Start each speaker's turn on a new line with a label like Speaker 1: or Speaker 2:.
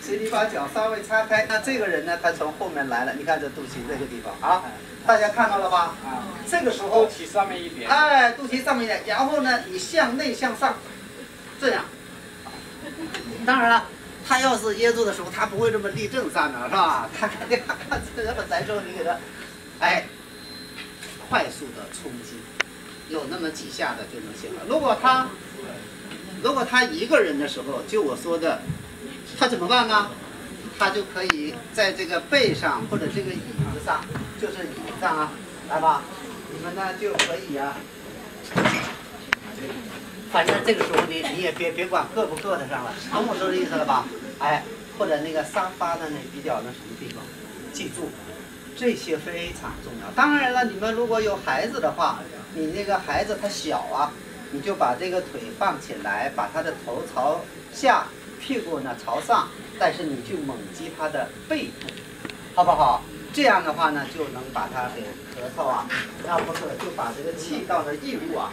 Speaker 1: 所以你把脚稍微叉开，那这个人呢，他从后面来了，你看这肚脐这个地方啊，大家看到了吧？
Speaker 2: 啊，
Speaker 1: 这个时候
Speaker 2: 肚脐上面一点，
Speaker 1: 哎，肚脐上面一点，然后呢，你向内向上，这样。当然了，他要是噎住的时候，他不会这么立正站着，是吧？他肯定看这么难受，你给他，哎，快速的冲击，有那么几下的就能行了。如果他，如果他一个人的时候，就我说的，他怎么办呢？他就可以在这个背上或者这个椅子上，就是椅子上啊，来吧，你们呢就可以啊。反正这个时候你你也别别管硌不硌得上了，懂我说的意思了吧？哎，或者那个沙发的那比较那什么地方，记住，这些非常重要。当然了，你们如果有孩子的话，你那个孩子他小啊，你就把这个腿放起来，把他的头朝下，屁股呢朝上，但是你去猛击他的背部，好不好？这样的话呢，就能把他给咳嗽啊，那不是就把这个气道的异物啊